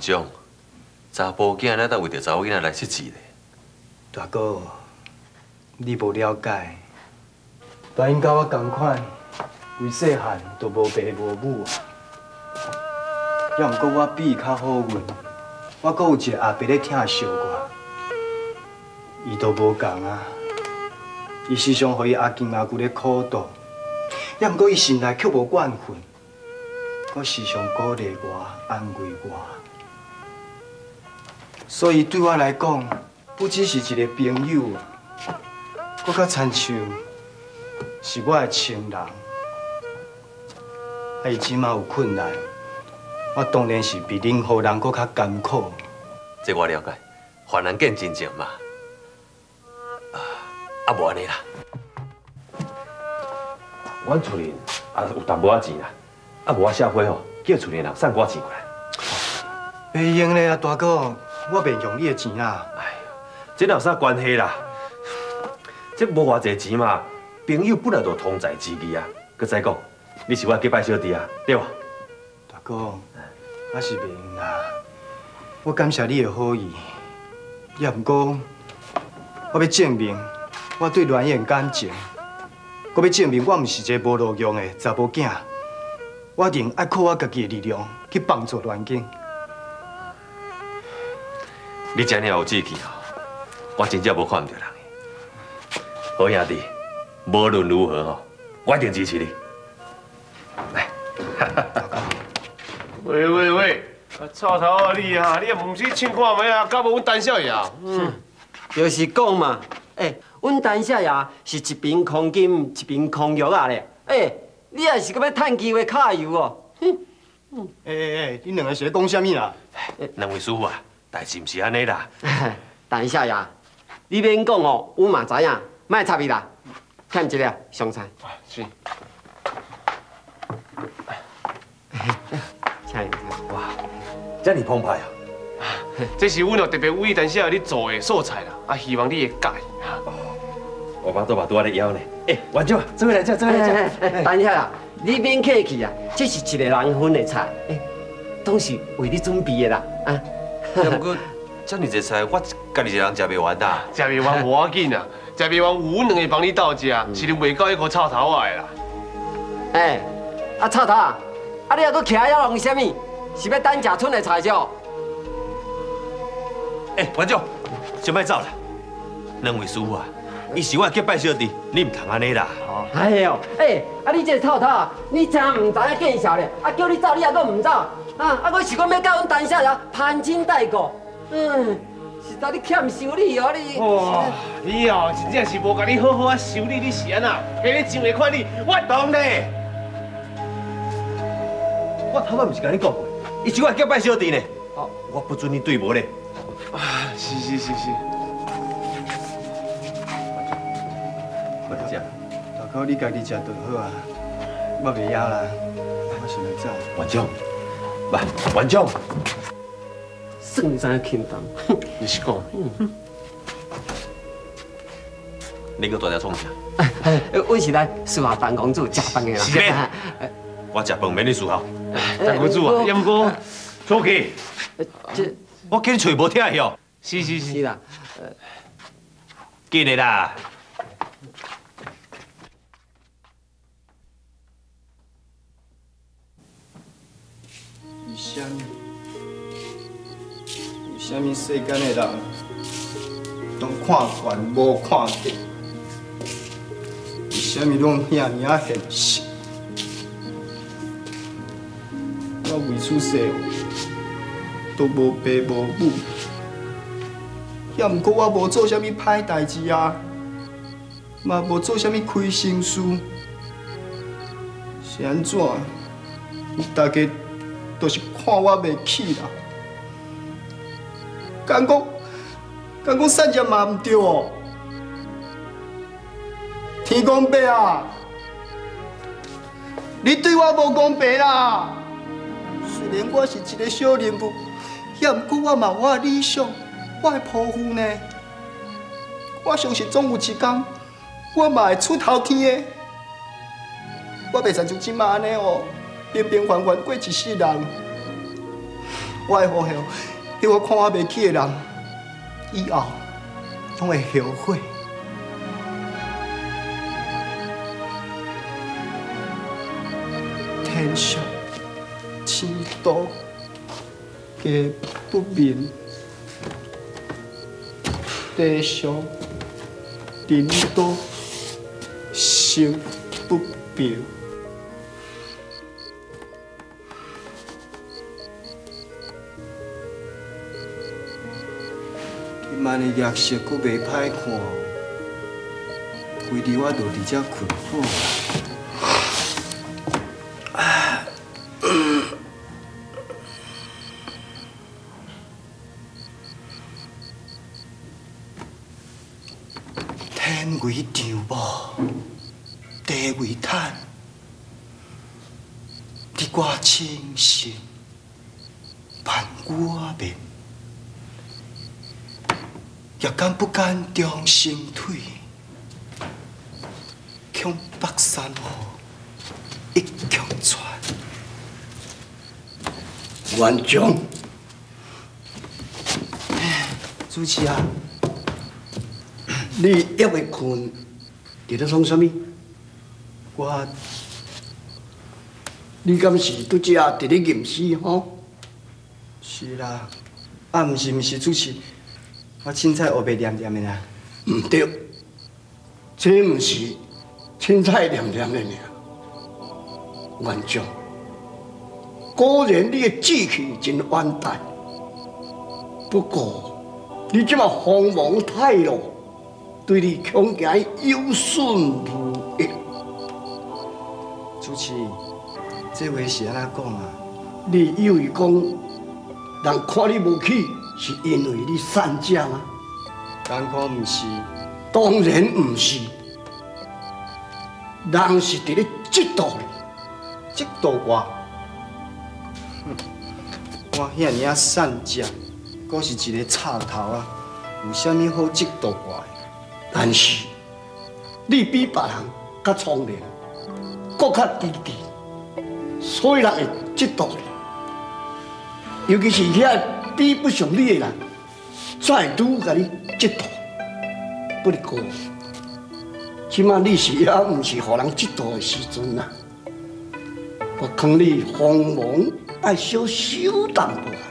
章，查甫囝哪当为着查某囡仔来失志咧？大哥，你无了解，大英甲我同款，为细汉都无爸无母啊。也毋过我比伊较好运，我阁有一个阿伯咧疼惜我，伊都无共啊。伊时常互伊阿公阿舅咧苦度，也毋过伊心内却无怨恨，阁时常鼓励我、安慰我。所以对我来讲，不只是一个朋友，搁较亲像是我的情人。啊，伊即马有困难，我当然是比任何人搁较艰苦。这我了解，患难见真情嘛。啊，啊无安尼啦，阮厝里也有淡薄仔钱啦，啊无我下回吼，叫厝里人送寡钱过来。袂用咧啊，大哥，我袂用你的钱啦。哎，这哪有啥关系啦？这无偌济钱嘛，朋友本来就同在一义啊。搁再讲，你是我结拜小弟啊，对吧？大哥，我是袂用啦。我感谢你的好意，也毋过我要证明我对阮燕感情，我要证明我毋是一个无路用的查甫囝。我一定爱靠我家己的力量去帮助阮燕。你真尔有志气吼，我真正无看唔着人。好兄弟，无论如何吼，我一定支持你。来，喂喂喂，啊臭头啊你啊，你也唔是请看卖啊，搞无阮陈少爷。嗯，就是讲嘛，诶，阮陈少爷是一边空金一边空药啊咧，诶，你也是搁要趁机会揩油哦。哼，诶诶诶，你两个是咧讲啥物啊？两位师傅啊，代志毋是安尼啦。陈少爷，你免讲哦，我嘛知影，莫插伊啦，欠一个上菜。是。哇，这么澎湃啊！这是阮哦特别为陈少爷你做的素菜啦，啊希望你会介意。我把都把拄在咧枵呢。诶，完酒啊，做来食，做伙来食。陈少爷，你免客气啊，这是一个人份的菜，诶，都是为你准备的啦，啊。不过，这么多菜，我家己一个人吃不完啦。食袂完无要紧啊，食袂完有阮两个帮你斗食，是你袂到一个臭头仔的啦。哎，啊臭头啊，啊你还搁徛遐弄什么？是要等食剩的菜少？诶，完酒，先别走了。两位师傅啊，伊是我的结拜小弟，你唔通安尼啦。哎呦，哎，啊你这个臭头啊，你真唔知影见笑咧？啊叫你走，你还搁唔走？啊啊，我是讲要甲阮陈少爷攀亲带故，嗯，是在你欠修理哦你。哇，你哦真正是无甲你好好啊修理，你是安那？给你上会看你，我懂嘞。我头摆唔是甲你讲过，伊是我的结拜小弟呢。哦，我不准你对无咧。啊，是是是是。快点食。大哥，你家己食就好啊，我袂枵啦，我先来走。完酒，来，完酒。算你知影轻重。你是讲？你个大条创啥？哎，阮是来伺候陈公主食饭的啦。是咩？我食饭免你伺候。陈公主啊，杨哥，出去。这我叫你嘴无听哟。是是是是啦。紧的啦。为什么？为什么世间的人拢看悬无看低？为什么拢遐尔啊现实？我为出世都无爸无母，也毋过我无做啥物歹代志啊，嘛无做啥物亏心事，是安怎？大家都是看我袂起啦。敢讲，敢讲善人嘛毋对哦。天公伯啊，你对我无公平啦。虽然我是一个小人物，也毋过我嘛我的理想，我的抱负呢。我相信总有一天，我嘛会出头天的。我袂使像即马安尼哦。平平凡凡过一世人，我会好后，迄我看我袂起的人，以后拢会后悔。天上天道皆不明，地上人多心不平。今晚的夜色阁袂歹看，规日我就伫遮困好。天为丈母，地为毯，你我清心伴我眠，也敢不敢中身腿，向北山河一强传。元将，主持啊，你还未困？伫咧创啥物？我你敢是拄只伫咧吟诗吼？是啦，啊，毋是毋是主持，我凊彩学白念念的啦。毋对，这毋是凊彩念念的尔。元将，果然你的志气真远大，不过你这么锋芒太露，对你恐惊有损无益。主持，这话是安怎讲啊？你以为讲人看你无起，是因为你善将啊？敢看毋是？当然毋是，人是伫咧嫉妒你。嫉妒我？哼 我遐尔啊善将，阁是一个插头啊，有啥物好嫉妒我的？但是你比别人较聪明，搁较机智，所以人会嫉妒你。尤其是遐比不上你的人，才会愈甲你嫉妒。不过，即马你是还毋是互人嫉妒的时阵啊。我劝你锋芒爱小小淡薄啊。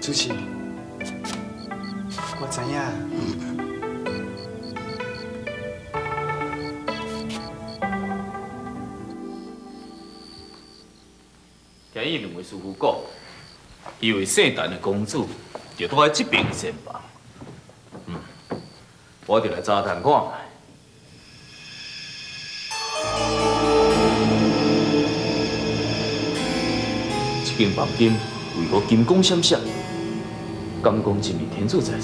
主持，我知影。伊两位师傅讲，以为姓陈的公主就住在这边的身房。嗯，我就来查探看。这间房间为何金光闪闪？敢讲真是天主在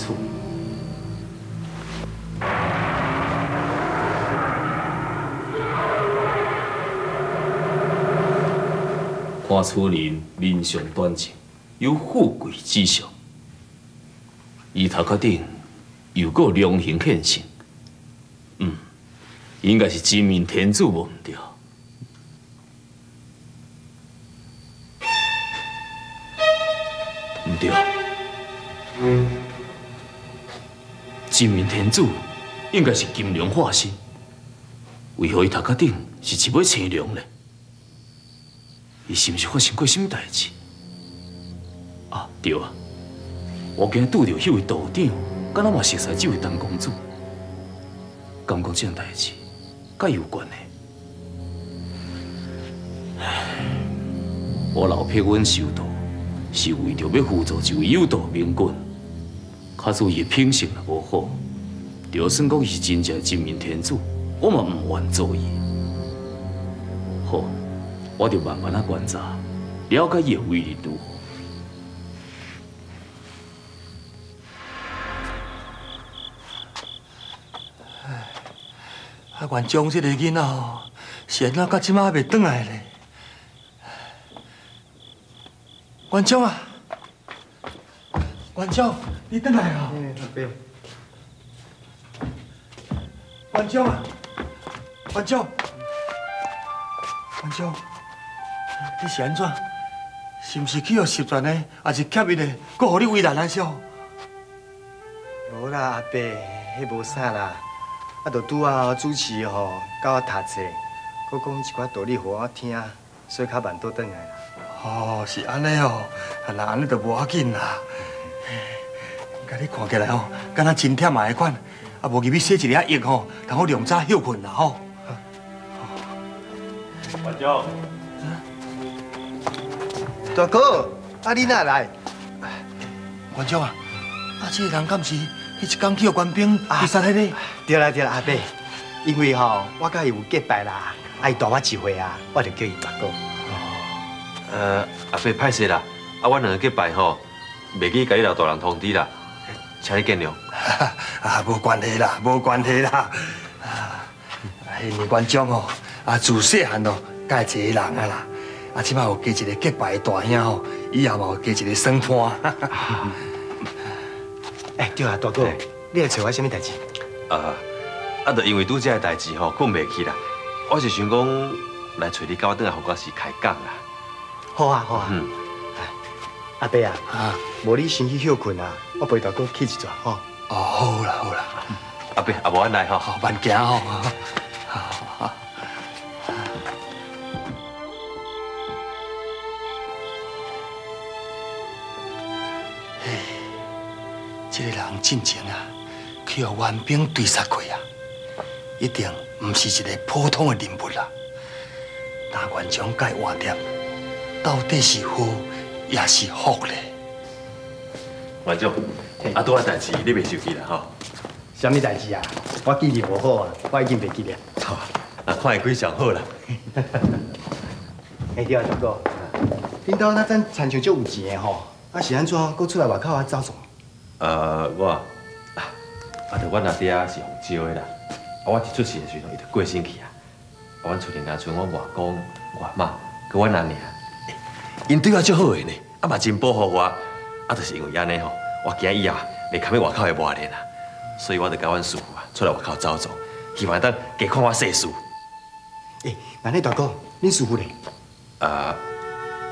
厝？看此人面上端正，有富贵之相。伊头壳顶又有良形显性，嗯，应该是真命天子无毋对。毋对，真命天子应该是金龙化身，为何伊头壳顶是一尾青龙呢？伊是毋是发生过什么代志？啊，对啊，我今日拄到迄位道长，敢若嘛熟悉这位陈公主，敢讲这样代志，甲伊有关呢？唉，我老撇阮修道，是为着要辅助一位有道明君，卡注伊品性若无好，就算讲伊是真正真命天子，我嘛毋愿做伊。好。我就慢慢啊观察，了解伊的为人如何。啊，元将这个囡仔哦，是安怎到即马还袂转来咧？元将啊，元将，你转来啊！哎，阿伯，元将啊，元将，元将，你是安怎？是毋是去互十全的，还是欠伊的，搁互你为难啊？少？无啦，阿伯，迄无啥啦。啊，就拄啊主持吼，教我读册，搁讲一寡道理互我听，所以较慢倒转来啦。哦，是安尼哦，啊那安尼就无要紧啦。甲你看起来吼，敢若真忝的款，啊无入去洗一个液吼，然后两早休困啦吼。班长，大哥，啊你哪来？馆长啊，啊这个人敢是迄一工去互官兵击杀迄个？对啦对啦，阿伯，因为吼我甲伊有结拜啦，啊伊大我一岁啊，我就叫伊大哥。呃，阿伯歹势啦，啊，我两个结拜吼，袂记甲你老大人通知啦，请你见谅。啊，无关系啦，无关系啦。啊，迄个馆长吼，啊自细汉哦，介一个人啊啦，啊，即摆有加一个结拜的大兄吼，以后嘛有加一个算盘。哎，对啦，大哥，你来找我什么代志？啊，啊，就因为拄则个代志吼，困袂去啦，我是想讲来找你，甲我倒来互我是开讲啦。好啊好啊。嗯，阿伯啊，啊，无你先去休困啊，我陪大哥去一转吼。哦，好啦好啦，阿伯，阿无咱来吼。好慢行吼。这个人进前啊，去互援兵追杀过啊，一定唔是一个普通的人物啦。那元将该换点，到底是福也是福咧？元总，啊，拄啊代志你袂生气啦吼？什么代志啊？我记忆无好啊，我已经袂记了。好啊，啊，看会几上好啦。哎，对啊，大哥，恁兜那阵田像足有钱的吼，啊是安怎？搁出来外口啊走总？呃，我啊，啊，就阮阿爹是红招的啦，啊，我一出世的时阵伊就过身去啊，啊，阮厝里若剩我外公、外妈，佮阮阿娘，欸因对我足好的呢，啊嘛真保护我，啊，就是因为安尼吼，我惊以后袂堪去外口的磨练啊，所以我就甲阮师傅啊出来外口走走，希望当加看我世事。诶，那你大哥，恁师傅呢？啊，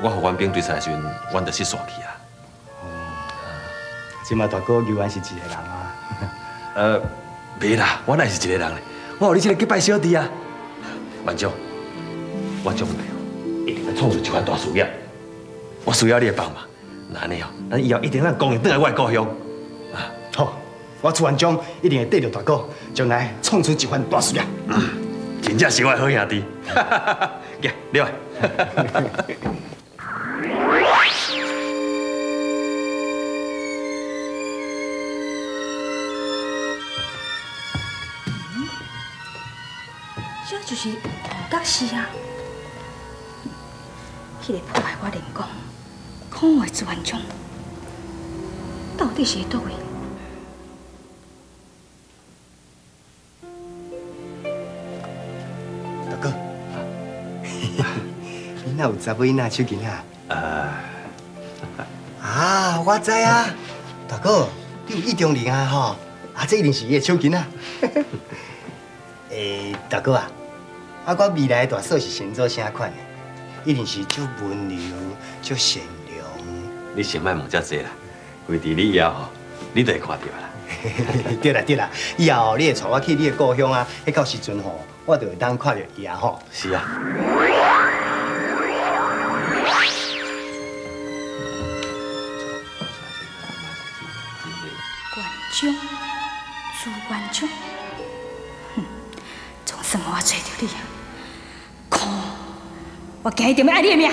我互阮兵对赛的时阵，阮就失散去啊。即马大哥永远是一个人啊。呃，袂啦，我乃是一个人咧，我有你这个结拜小弟啊。万总，我将来哦，一定要创出一番大事业，我需要你的帮忙。那安尼哦，咱以后一定让公园转来我的故乡。好，我朱元璋一定会跟着大哥，将来创出一番大事业。真正是我的好兄弟。呀，另外，就是五角丝啊！迄、个破坏我人工、恐吓朱元璋，到底是在倒位？大哥，你那有查某囡仔手机啊？呃，啊，我知啊，大哥，你有意中人啊吼，啊，这一定是伊的手机啊。诶，大哥啊，啊，我未来的大嫂是先做啥款的？一定是足温柔、足善良。你先莫问遮济啦，规伫你以后，你就会看到啦。对啦对啦，以后你会带我去你的故乡啊，迄到时阵吼，我就会当看到伊啊吼。是啊。元璋，朱元璋，哼，总算我找到你啊！靠，我今一定要爱你的命！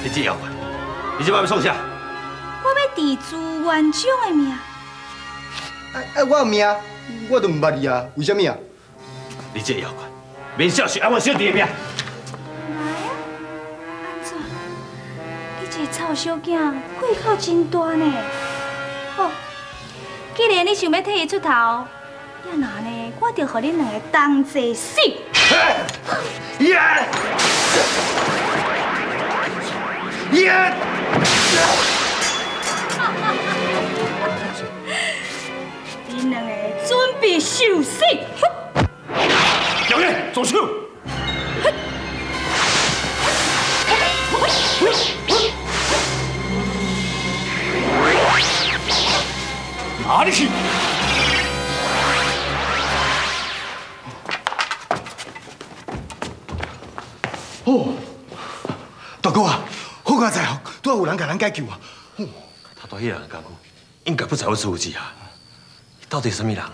你这妖怪，你这摆要创啥？我要治朱元璋的命。啊啊，我有命，我都唔捌你啊，为什么啊？你这妖怪，免小觑俺我小弟的命。来啊！安怎？你这个臭小囝，胃口真大呢。哦，既然你想要替伊出头，要哪呢？我就和你两个同齐死。耶！耶！准备受死！小燕，走手！哪里去？哦，大哥啊，好佳在哦，拄好有人给咱解救啊！他到迄个人讲讲，应该不在我手机啊。到底什么人？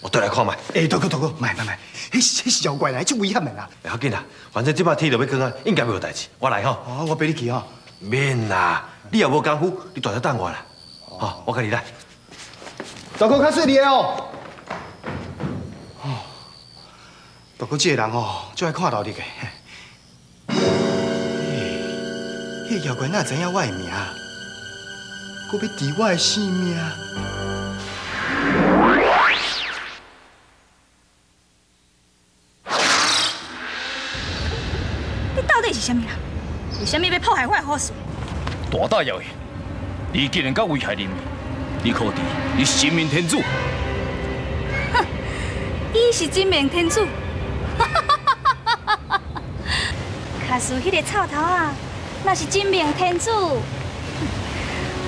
嗯，我对来看卖。哎，大哥大哥，卖卖卖，迄迄是妖怪来，这危险的啦！要紧啦，反正这把天就要光啊，应该没有代志。我来吼。哦，我陪你去吼。免啦，你也无功夫，你大家等我啦。好，我跟你来。大哥较顺利哦。哦，大哥这个人哦，就爱看道理的。迄个妖怪哪知影我的名？搁要治我的性命？什么要破坏我的好事？大大妖，你竟然敢危害人民，你可知你是真命天子？哼，伊是真命天子。卡输迄个臭头啊，那是真命天子。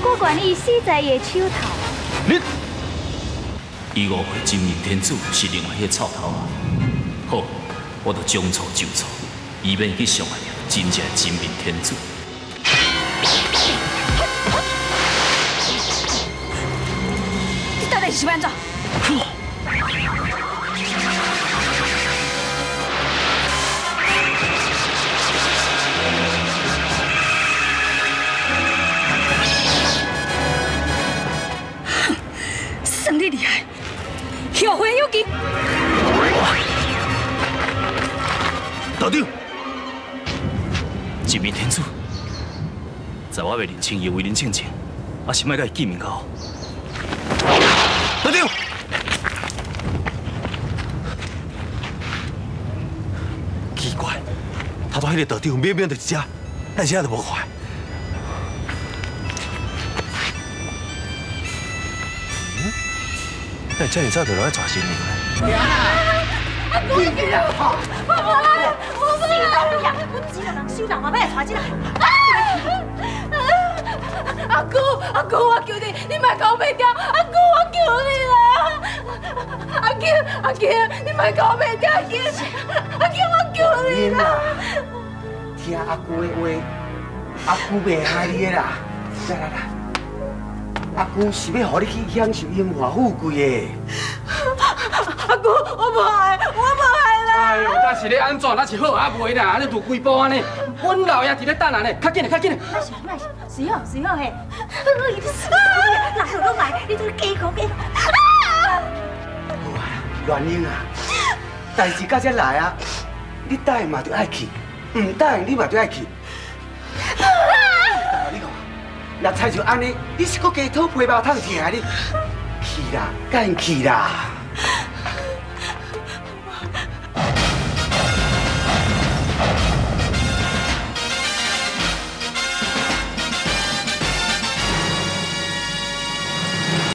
我管伊死在伊的手头。你，伊误会真命天子是另外迄个臭头啊。好，我就将错就错，以免去伤害真正真命天子。你到底是要安怎？算你厉害，后悔有期。道长，真命天子，在我未认清伊为人正前，还是莫甲伊见面较好。道长，奇怪，他到迄个道长明明就是这，但是也都无看。嗯？那这么早就来抓新娘了？阿姑，你给人跑！我无来，我无来！呀，我只个人收人，我要来抓进来。阿姑，阿姑，我求你，你莫搞袂掉！阿姑，我求你啦！阿舅，阿舅，你莫搞袂掉！阿舅，阿舅，我求你啦！听阿姑的话，阿姑袂害你的啦。来来来，阿姑是要和你去享受荣华富贵的。阿姑，我无爱，我无爱！哎呦，那是咧安怎？那是好阿袂啦，安尼拄规步安尼，阮老爷伫咧等安尼，较紧嘞，较紧嘞。那是那是，随后随后嘿，你都死来好都来，你都加口加口。好啊，元英啊，代志到这来啊，你答应嘛就爱去，唔答应你嘛就爱去。你讲，若猜就安尼，你是搁加讨皮包烫疼你？去啦，赶紧去啦！